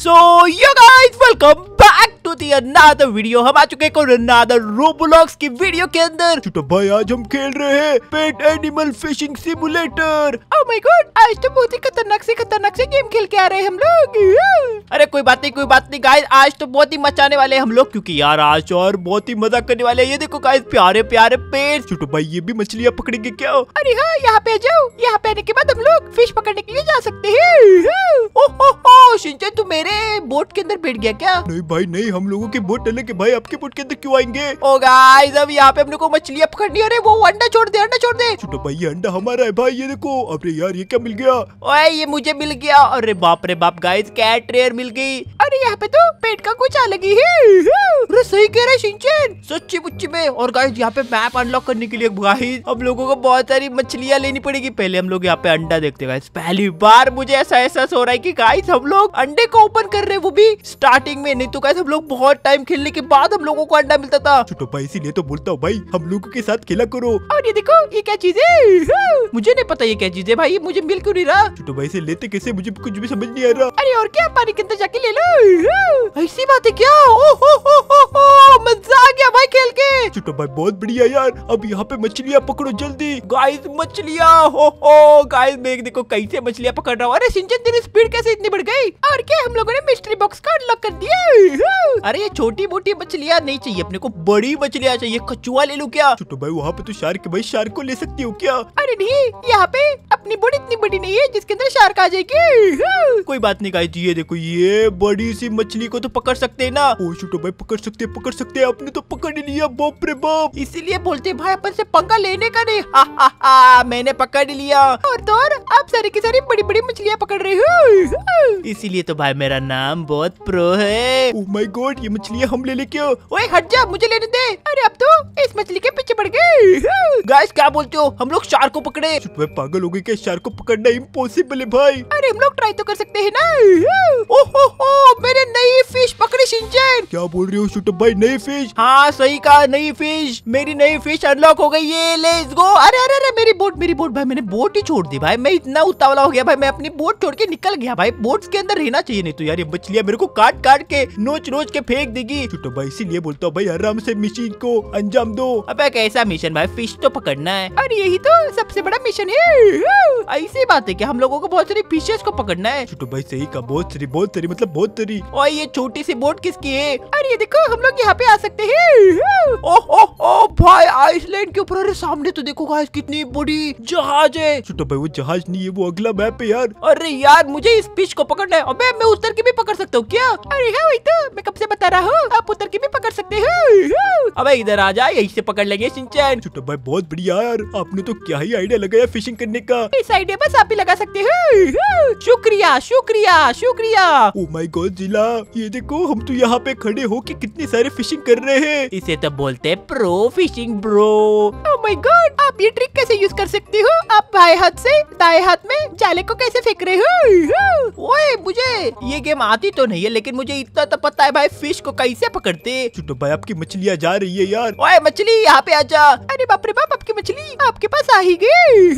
So yo guys welcome back to the another video हम आ चुके हैं अनदर रोबोलॉक्स की वीडियो के अंदर। छोटा भाई आज हम खेल रहे हैं pet animal fishing simulator oh my god आज तो बहुत ही खतरनाक से खतरनाक से गेम खेल के आ रहे हैं हम लोग। अरे कोई बात नहीं कोई बात नहीं गाइस आज तो बहुत ही मचाने वाले हैं हम लोग क्योंकि यार आज और बहुत ही मज़ा करने वाले हैं। ये देखो गाइस प्यारे प्यारे पेड़। छोटा भाई ये भी मछलियाँ पकड़ेंगे क्या? अरे हाँ यहाँ पे जाओ। यहाँ पे आने के बाद हम लोग फ़िश पकड़ने के लिए जा सकते हैं। ओहो हो शिंचन तू मेरे बोट के अंदर बैठ गया क्या? नहीं भाई नहीं हम लोगों के बोट डले के भाई आपके बोट के अंदर क्यों आएँगे? ओ गाइस अब यहाँ पे अपने को मछलियाँ पकड़नी है। अरे वो अंडा छोड़ दे अंडा छोड़ दे। छोटा भाई ये अंडा हमारा है भाई ये देखो। अरे यार ये क्या मिल गया? ओए ये मुझे मिल गया। अरे बाप रे बाप गाइस कैट रेयर मिल गई। अरे यहाँ पे तो पेट का कुछ अलग ही है। अरे सही कह रहे शिंचन सच्ची मुच्ची में। और गाइस यहाँ पे मैप अनलॉक करने के लिए गाइस हम लोगों को बहुत सारी मछलियाँ लेनी पड़ेगी। पहले हम लोग यहाँ पे अंडा देखते गाइस पहली बार मुझे ऐसा एहसास हो रहा है कि गाइस हम लोग अंडे को ओपन कर रहे हैं वो भी स्टार्टिंग में। नहीं तो गाइस हम लोग बहुत टाइम खेलने के बाद हम लोगों को अंडा मिलता था। छोटो भाई इसीलिए तो बोलता हूँ भाई हम लोगों के साथ खेला करो। और ये देखो ये क्या चीज़ है? मुझे नहीं पता ये क्या चीज़ है भाई मुझे मिल क्यों नहीं रहा। छोटो भाई से लेते कैसे? मुझे कुछ भी समझ नहीं आ रहा। अरे और क्या पानी के अंदर जाके ले लो। ऐसी बात है क्या? ओ हो हो हो हो मज़ा आ गया भाई खेल के। छोटा भाई बहुत बढ़िया यार। अब यहाँ पे मछलियाँ पकड़ो जल्दी। गाइस मछलियाँ हो हो। गाइस देख देखो कैसे मछलियाँ पकड़ रहा हूँ। अरे सिंचन तेरी स्पीड कैसे इतनी बढ़ गई? और क्या हम लोगों ने मिस्ट्री बॉक्स का अनलॉक कर दिया? अरे ये छोटी मोटी मछलियाँ नहीं चाहिए अपने को बड़ी मछलियाँ चाहिए। कछुआ ले लू क्या? छोटा भाई वहाँ पे तो शार्क भाई। शार्क को ले सकती हूँ क्या? अरे नहीं यहाँ पे अपनी बोट इतनी बड़ी नहीं है जिसके अंदर शार्क आ जाएगी। कोई बात नहीं गाइस ये देखो ये बड़ी सी मछली को तो पकड़ सकते है ना? ओ छोटा भाई पकड़ सकते हैं पकड़ सकते हैं। आपने तो पकड़ लिया बाप रे बाप। इसीलिए बोलते हैं, भाई अपन से पंगा लेने का नहीं। हा हा हा मैंने पकड़ लिया। और तो और आप सारी की सारी बड़ी बड़ी मछलियाँ पकड़ रहे हो। इसीलिए तो भाई मेरा नाम बहुत प्रो है। ओ माय गॉड ये मछलियाँ हम ले लेके हट जा मुझे लेने दे। अरे अब तो इस मछली के पीछे पड़ गए। गाइस क्या बोलते हो? हम लोग शार्क को पकड़े। पागल हो गए क्या शार्क को पकड़ना इम्पोसिबल है भाई। अरे हम लोग ट्राई तो कर सकते हैं ना। ओहो हो मैंने नई फ़िश पकड़ी सिंचन क्या बोल रही हो छोटा भाई नए फ़िश हाँ सही कहा नई फ़िश मेरी नई फ़िश अनलॉक हो गई है लेट्स गो अरे अरे अरे मेरी बोट मेरी बोट भाई मैंने बोट ही छोड़ दी भाई। मैं इतना उतावला हो गया भाई मैं अपनी बोट छोड़ के निकल गया भाई। बोट के अंदर रहना चाहिए नहीं तो यार ये मछलियाँ मेरे को काट काट के नोच नोच के फेंक देगी। छोटा भाई इसीलिए बोलता हूँ भाई आराम से मशीन को अंजाम दो। अब कैसा मिशन भाई फ़िश तो पकड़ना है। और यही तो सबसे बड़ा मिशन है। ऐसी बात है की हम लोगो को बहुत सारी फिशेज को पकड़ना है। छोटू भाई सही का बहुत सारी बहुत सारी मतलब बहुत सारी। और ये छोटी सी बोट किसकी है? अरे ये देखो हम लोग यहाँ पे आ सकते है। ओह ओह ओह भाई आइसलैंड के ऊपर। अरे सामने तो देखो गाइस कितनी बड़ी जहाज़ है। छोटा भाई वो जहाज़ नहीं है वो अगला मैप है यार। अरे यार मुझे इस फ़िश को पकड़ना है। अबे मैं उतर के भी पकड़ सकता हूँ क्या? अरे हाँ वही तो। मैं कब से बता रहा हूँ आप उतर के भी पकड़ सकते हो। अबे इधर आ जा यही से पकड़ लेंगे सिंचन। छोटा भाई बहुत बढ़िया यार। आपने तो क्या ही आइडिया लगाया फिशिंग करने का। इस आइडिया बस आप भी लगा सकते हो। शुक्रिया शुक्रिया शुक्रिया। ओ माय गॉड जिला ये देखो हम तो यहाँ पे खड़े हो के कितने सारे फिशिंग कर रहे हैं। इसे तो बोलते हैं pro fishing bro oh my god आप ये ट्रिक कैसे यूज़ कर सकते हो? आप बाएँ हाथ से दाएँ हाथ में जाले को कैसे फेंक रहे हो? ओए मुझे ये गेम आती तो नहीं है लेकिन मुझे इतना तो पता है भाई फ़िश को कैसे पकड़ते? छोटा भाई आपकी मछलियाँ जा रही है यार। ओए मछली यहाँ पे आजा अरे बाप रे बाप आपकी मछली आपके पास आ ही गई।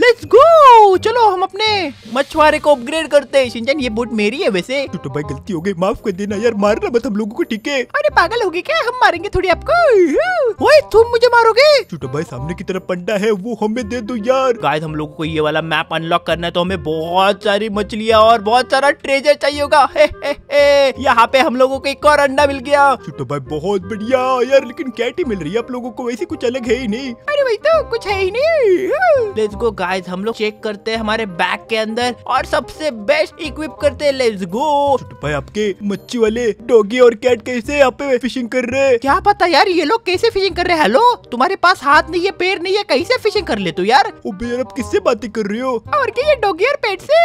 लेट्स गो चलो हम अपने मछुआरे को अपग्रेड करते हैं। ये बोट मेरी है वैसे। छोटा भाई गलती हो गई माफ़ कर देना यार मारना मत हम लोगों को ठीक है? अरे पागल होगी क्या? हम मारेंगे थोड़ी आपको। ओए तुम मुझे मारोगे? छोटा भाई सामने की तरफ़ पंडा है वो हमें दे दो यार। गाइस हम लोगों को ये वाला मैप अनलॉक करना है तो हमें बहुत सारी मछलियाँ और बहुत सारा ट्रेजर चाहिए होगा। हे हे हे। यहाँ पे हम लोगों को एक और अंडा मिल गया। छोटा भाई बहुत बढ़िया यार लेकिन कैट ही मिल रही है आप लोगों को वैसे कुछ अलग है ही नहीं। अरे वही तो कुछ है ही नहीं। लेट्स गो गाइस हम लोग चेक करते हैं हमारे बैग के अंदर और सबसे बेस्ट इक्विप करते हैं लेट्स गो भाई आपके मच्छी वाले डॉगी और कैट कैसे यहाँ पे फिशिंग कर रहे हैं? क्या पता यार ये लोग कैसे फिशिंग कर रहे हैं? हेलो तुम्हारे पास हाथ नहीं है पैर नहीं है कैसे फिशिंग कर ले तो यार? यार आप किससे बातें कर रहे हो? और क्या ये डॉगी और पेट से?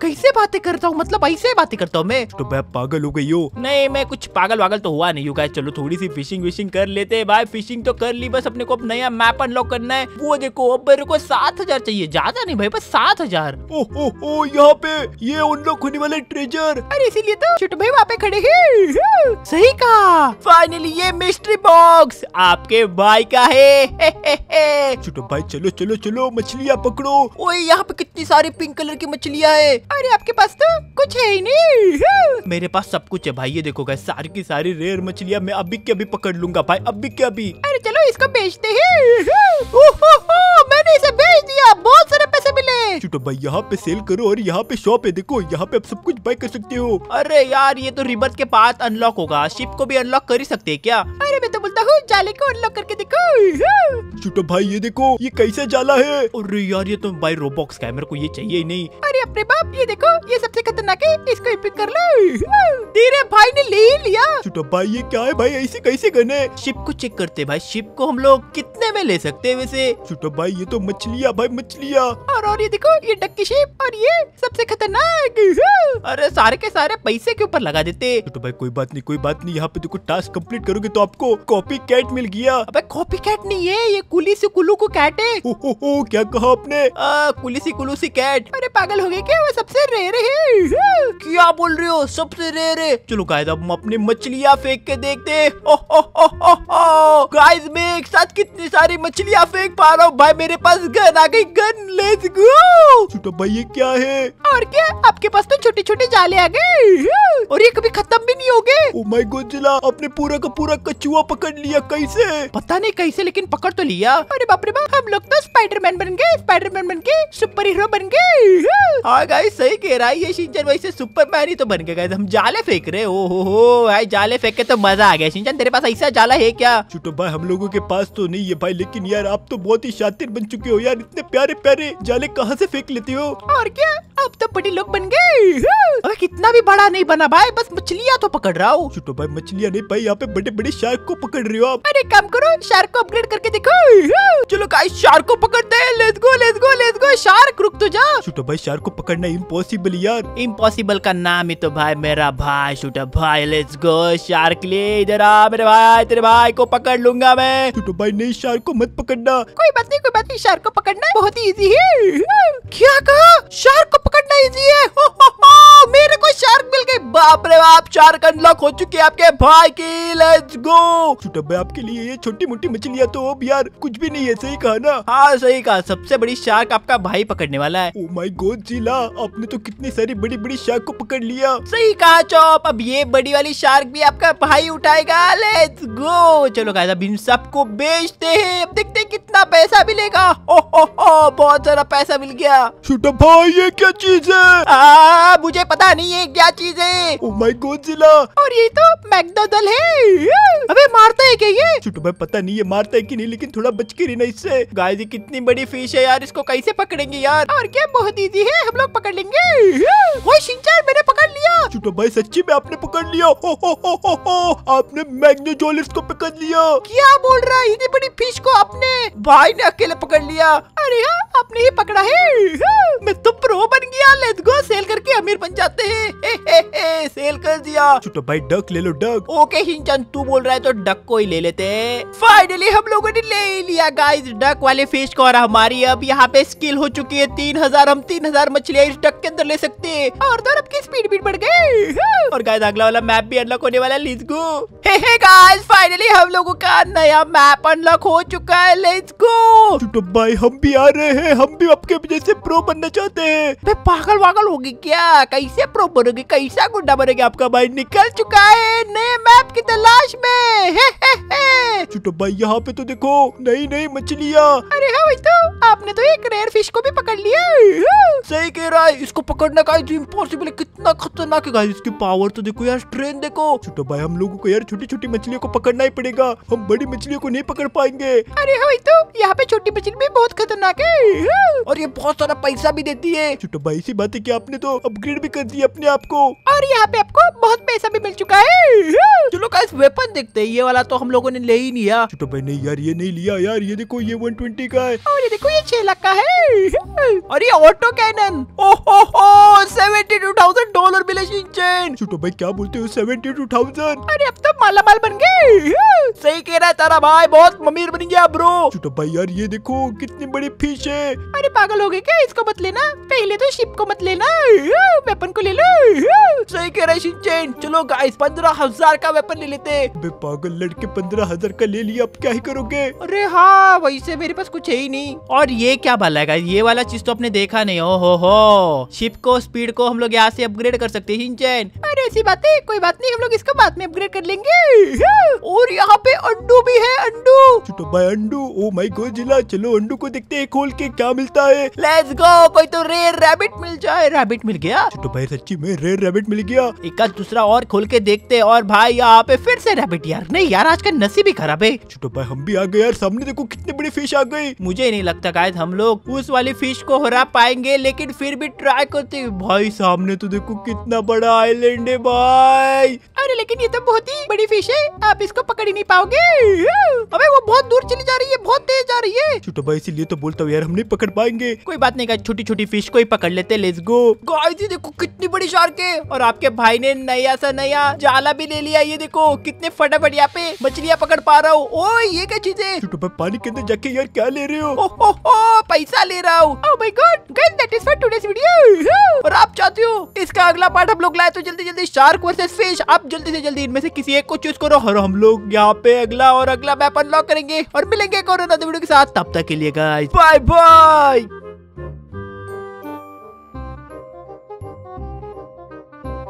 कैसे बातें करता हूँ मतलब ऐसे बातें करता हूँ मैं। तो भाई पागल हो गई हो। नहीं मैं कुछ पागल वागल तो हुआ नहीं हूँ गाइस चलो थोड़ी सी फिशिंग विशिंग कर लेते हैं। भाई फिशिंग तो कर ली बस अपने को अब नया मैप अनलॉक करना है। वो देखो अब मेरे को सात हज़ार चाहिए ज़्यादा नहीं भाई बस सात हज़ार। ओ यहाँ पे ये अनलॉक होने वाला ट्रेजर अरे इसीलिए तो छोटे भाई वहाँ पे खड़े हैं। सही कहा। फाइनली ये मिस्ट्री बॉक्स आपके भाई का है। छोटा भाई चलो चलो चलो मछलियाँ पकड़ो। ओए यहाँ पे कितनी सारी पिंक कलर की मछलियाँ है। अरे आपके पास तो कुछ है ही नहीं। मेरे पास सब कुछ है भाई ये देखो गाइस सारी की सारी रेयर मछलियाँ मैं अभी के अभी पकड़ लूँगा भाई अभी के अभी। अरे चलो इसको बेचते है। ओहो, मैंने इसे बेच दिया। बहुत सारे पैसे मिले। छोटा भाई यहाँ पे सेल करो और यहाँ पे शॉप है। देखो यहाँ पे आप सब कुछ बाय कर सकते हो। अरे यार ये तो रिबर्थ के पास अनलॉक होगा। शिप को भी अनलॉक कर ही सकते है क्या? अरे मैं तो बोलता हूँ जाले को अनलॉक करके देखो। छोटा भाई ये देखो ये कैसे जाला है? अरे यार ये तो भाई रोबॉक्स का है। मेरे को ये चाहिए ही नहीं। अरे अपने बाप ये देखो ये सबसे खतरनाक है। इसको पिक कर लो। तेरे भाई ने ले लिया। छोटा भाई ये क्या है भाई? ऐसे कैसे करने? शिप को चेक करते भाई। शिप को हम लोग कितने में ले सकते हैं वैसे? छोटा भाई ये तो मछलियाँ भाई मछलियाँ। और और ये देखो ये डक्की शेप और ये सबसे खतरनाक अरे सारे के सारे पैसे के ऊपर लगा देते। छोटा भाई कोई बात नहीं कोई बात नहीं यहाँ पे देखो टास्क कंप्लीट करोगे तो आपको कॉपी कैट मिल गया। अबे कॉपी कैट नहीं है ये कुली से कुल्लू को कैट है। हो हो हो क्या कहा आपने? आ, कुलीसी कुलूसी कैट अरे पागल हो गए क्या? वो सबसे रेयर है। क्या बोल रहे हो? सबसे रे है चलो गाइस अब हम अपनी मछलियाँ फेंक के देखते हैं। ओ हो हो हो हो। गाइस मैं एक साथ कितनी सारी मछलियाँ फेंक पा रहा हूँ। भाई मेरे पास गन आ गई। गन लेट्स गो छोटा भाई ये क्या है? और क्या? आपके पास तो छोटे छोटे जाले आ गए और ये कभी खत्म भी नहीं होगे। ओ माय गॉड जिला आपने पूरा का पूरा कछुआ पकड़ लिया कैसे? पता नहीं कैसे लेकिन पकड़ तो लिया। अरे बाप रे बाप हम लोग तो स्पाइडरमैन बन गए। स्पाइडरमैन बन के सुपर हीरो बन गए। हाँ गाइस सही कह रहा है। ये शिंचन वैसे सुपरमैन ही तो बन गए हम जाले फेंक रहे हैं। ओ हो हो भाई जाले फेंक के तो मज़ा आ गया। सिंचन तेरे पास ऐसा जाला है क्या? छोटो भाई हम लोगों के पास तो नहीं है भाई लेकिन यार आप तो बहुत ही शातिर बन चुके हो यार। इतने प्यारे प्यारे जाले कहाँ से फेंक लेते हो? और क्या? अब तो बड़े लोग बन गए। अबे कितना भी बड़ा नहीं बना भाई बस मछलियाँ तो पकड़ रहा हूँ। छोटा भाई मछलियाँ नहीं भाई यहाँ पे बड़े बड़े शार्क को पकड़ रहे हो आप। अरे काम करो शार्क को अपग्रेड करके देखो। चलो गाइस शार्क को पकड़ते हैं let's go let's go let's go shark रुक तो जा। छोटा भाई शार्क को पकड़ना इम्पॉसिबल यार। इम्पॉसिबल का नाम ही तो भाई मेरा भाई छोटा भाई। लेट्स गो शार्क लिए इधर आ मेरे भाई तेरे भाई को पकड़ लूँगा मैं। छोटा भाई नहीं शार्क को मत पकड़ना। कोई बात नहीं कोई बात नहीं शार्क को पकड़ना बहुत ही। इजी है। क्या कहा? शार्क को पकड़ना इजी है। हो, हो, हो, मेरे को शार्क मिल गई। बाप रे बाप शार्क अनलॉक हो चुके हैं आपके भाई की। लेट्स गो छोटा भाई आपके लिए ये छोटी मोटी मछलियाँ तो अब यार कुछ भी नहीं है सही कहा ना? हाँ सही कहा। सबसे बड़ी शार्क आपका भाई पकड़ने वाला है। ओ माय गॉड जिला आपने तो कितनी सारी बड़ी बड़ी शार्क को पकड़ लिया। सही कहा चौप। अब ये बड़ी वाली शार्क भी आपका भाई उठाएगा। लेट्स गो चलो गाइस अब इन सबको बेचते हैं। अब देखते हैं कितना पैसा मिलेगा। ओ हो हो बहुत सारा पैसा मिल गया। छोटा भाई ये क्या चीज़। है आ, मुझे पता नहीं है क्या चीज़। है ओ माय गॉड जिला। और ये तो मैकडोनल्ड है। अबे मारता है क्या ये? छोटा भाई पता नहीं है मारता है कि नहीं लेकिन थोड़ा बच के रहना इससे। गाइस ये कितनी बड़ी फ़िश है यार इसको कैसे पकड़ेंगे यार? और क्या बहुत इजी है हम लोग पकड़ लेंगे। वो शिनचान मैंने पकड़ लिया। छोटा भाई सच्ची में आपने पकड़ लिया। हो हो हो हो हो आपने मैग्नोजोलिस को पकड़ लिया। क्या बोल रहा है? इतनी बड़ी फ़िश को आपने? भाई ने अकेले पकड़ लिया। अरे हाँ आपने ही पकड़ा है। मैं तो प्रो बन गया। लेट्स गो सेल करके अमीर बन जाते हैं। हे हे हे सेल कर दिया। छोटा भाई डक ले लो डक ओके हिंचन तू बोल रहा है तो डक को ही ले लेते हैं। फाइनली हम लोगों ने ले लिया गाइस डक वाले फ़िश को और हमारी अब यहाँ पे स्किल हो चुकी है। तीन हज़ार हम तीन हज़ार मछलियाँ इस डक के अंदर ले सकते हैं। और तो अब की स्पीड भी बढ़ गई। और गाइस अगला वाला मैप भी अनलॉक होने वाला है। Let's go hey hey guys finally हम लोगों का नया मैप अनलॉक हो चुका है। लेट्स गो छोटा भाई हम भी आ रहे हैं। हम भी आपके वजह से प्रो बनना चाहते हैं। पागल वागल होगी क्या? कैसे प्रो बनोगे? कैसा गुंडा बनोगे आपका भाई? निकल चुका है। नए मैप छोटा भाई यहाँ पे तो देखो नई नई मछलियाँ। अरे हाँ वही तो। आपने तो एक रेयर फ़िश को भी पकड़ लिया। सही कह रहा है इसको पकड़ना का इम्पॉसिबल है कितना खतरनाक है गाइस इसकी पावर तो देखो यार ट्रेन देखो। छोटा भाई हम लोगों को यार छोटी छोटी मछलियों को पकड़ना ही पड़ेगा हम बड़ी मछलियों को नहीं पकड़ पाएँगे। अरे हाँ वही तो यहाँ पे छोटी मछली भी बहुत खतरनाक है। और ये बहुत सारा पैसा भी देती है। छोटा भाई इसी बात है की आपने तो अपग्रेड भी कर दिया अपने आप को। और यहाँ पे आपको बहुत पैसा भी मिल चुका है। चलो गाइस वेपन देखते हैं ये वाला तो हम लोगों ने ले ही नहीं लिया। छोटा भाई नहीं यार ये नहीं लिया यार ये देखो ये 120 का है। और ये देखो ये छह लाख का है। और ये ऑटो कैनन ओ हो हो सेवेंटी टू थाउज़ेंड डॉलर मिले शिनचैन छोटा भाई क्या बोलते हो सेवेंटी टू थाउज़ेंड अरे अब तो माला माल बन गए। सही कह रहा है तारा भाई बहुत अमीर बन गया ब्रो। छोटा भाई यार ये देखो कितनी बड़ी फ़िश है। अरे पागल हो गए क्या इसको मत लेना। पहले तो शिप को मत लेना। वेपन को ले लो। सही कह रहा है चलो गाइस पंद्रह हज़ार का वेपन ले लेते। पागल लड़के पंद्रह हज़ार का ले लिया अब क्या ही करोगे? अरे हाँ वैसे मेरे पास कुछ है ही नहीं। और ये क्या भला है ये वाला चीज़ तो आपने देखा नहीं ओ हो। हो शिप को स्पीड को हम लोग यहाँ से अपग्रेड कर सकते हैं शिनचैन अरे ऐसी बात है कोई बात नहीं हम लोग इसको बाद में अपग्रेड कर लेंगे। और यहाँ पे अंडू भी है अंडू। छोटा भाई अंडू ओ माय गॉड जिला चलो अंडू को देखते हैं खोल के क्या मिलता है? लेट्स गो कोई तो रेयर रैबिट मिल जाए। रैबिट मिल गया? छोटा भाई सच्ची में रेयर रैबिट मिल गया। एक दूसरा और खोल के देखते और भाई यहाँ पे फिर से रैबिट यार। नहीं यार आज का नसीब ही खराब है छोटा भाई हम भी आ गए यार सामने देखो कितने बड़े फ़िश आ गए। मुझे नहीं लगता गाइस हम लोग उस वाली फ़िश को हरा पाएँगे लेकिन फिर भी ट्राई करते भाई सामने तो देखो कितना बड़ा आइलैंड है भाई। अरे लेकिन ये तो बहुत ही बड़ी फ़िश है आप इसको पकड़ ही नहीं पाओगे। अबे वो बहुत दूर चली जा रही है बहुत तेज जा रही है। छोटो भाई इसीलिए तो बोलता हूँ यार हम नहीं पकड़ पाएँगे। कोई बात नहीं छोटी छोटी फ़िश को ही पकड़ लेते लेट्स गो गाइस ये देखो कितनी बड़ी शार्क है और आपके भाई ने नया सा नया जाला भी ले लिया ये देखो कितने फटाफट यहाँ पे मछलियाँ पकड़ पा रहा हूँ। ओ ये क्या चीज़ है? छोटा भाई पानी के अंदर जाके यार क्या ले रहे हो? ओ पैसा ले रहा हूँ। वीडियो और आप चाहते हो इसका अगला पार्ट हम लोग लाए तो जल्दी जल्दी शार्क वर्सेस फ़िश आप जल्दी से जल्दी इनमें से किसी एक को चूज़ करो और हम लोग यहाँ पे अगला और अगला मैप अनलॉक करेंगे। और मिलेंगे एक और वीडियो के साथ। तब तक के लिए गाइस बाय बाय